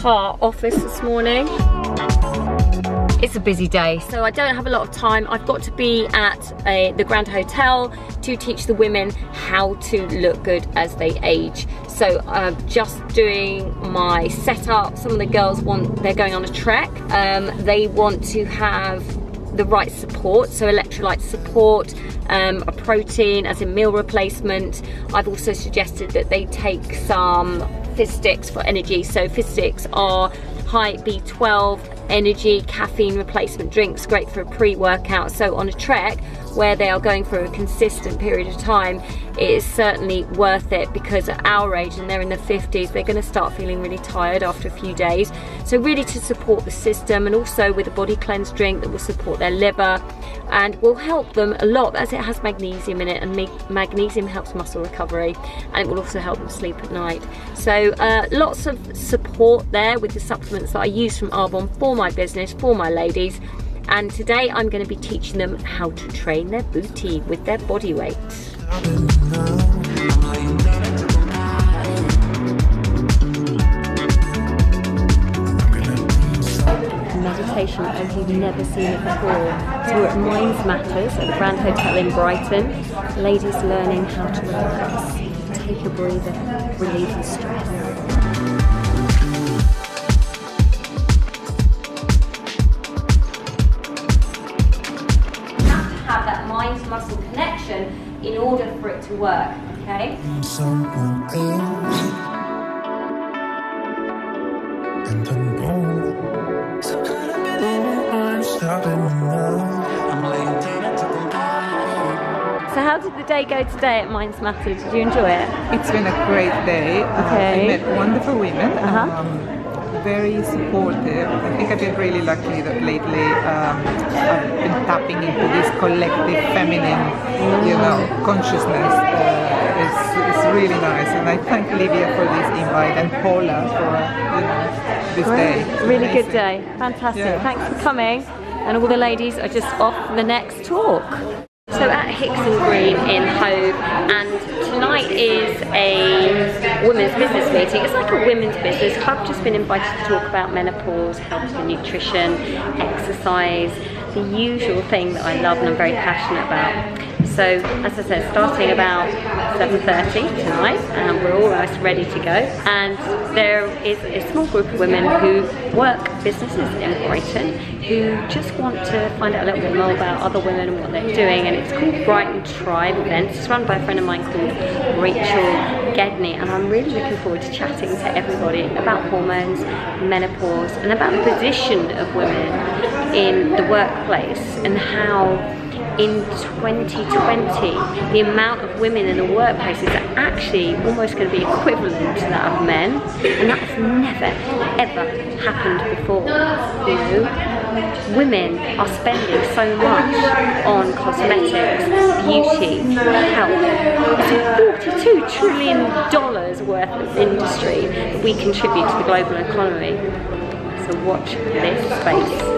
car office this morning. It's a busy day, so I don't have a lot of time. I've got to be at a, the Grand Hotel to teach the women how to look good as they age. So I'm just doing my setup. Some of the girls want, they're going on a trek. Um, they want to have the right support, so electrolyte support, um, a protein as a meal replacement. I've also suggested that they take some fizz for energy. So fizz are high B12 energy caffeine replacement drinks great for a pre-workout so on a trek where they are going for a consistent period of time it is certainly worth it because at our age and they're in their 50s they're going to start feeling really tired after a few days so really to support the system and also with a body cleanse drink that will support their liver and will help them a lot. As it has magnesium in it and magnesium helps muscle recovery and it will also help them sleep at night. So uh, lots of support there with the supplements that I use from Arbonne for my business for my ladies. And today I'm going to be teaching them how to train their booty with their body weight. Meditation as you've never seen it before. So we're at Minds Matters at the Grand Hotel in Brighton. Ladies learning how to relax, take a breather, relieve the stress. You have to have that mind muscle connection in order for it to work, okay? So how did the day go today at Minds Matter? Did you enjoy it? It's been a great day. Okay. Uh, I met wonderful women. Uh -huh. um, very supportive. I think I've been really lucky that lately um, I've been tapping into this collective feminine, you know, consciousness. Uh, it's, it's really nice, and I thank Livia for this invite and Paula for you know this Great. day. Really amazing. good day. Fantastic. Yeah. Thanks for coming. And all the ladies are just off for the next talk. So at Hickson Green in Hove and tonight is a women's business meeting. It's like a women's business club. I've just been invited to talk about menopause, health and nutrition, exercise, the usual thing that I love and I'm very passionate about. So as I said, starting about 7.30 tonight and we're almost ready to go. And there is a small group of women who work businesses in Brighton who just want to find out a little bit more about other women and what they're doing. And it's called Brighton Tribe Events. It's run by a friend of mine called Rachel Gedney. And I'm really looking forward to chatting to everybody about hormones, menopause, and about the position of women in the workplace and how in 2020, the amount of women in the workplace is actually almost going to be equivalent to that of men, and that's never ever happened before. You know, women are spending so much on cosmetics, beauty, health. It's a 42 trillion dollars worth of industry that we contribute to the global economy. So watch this space.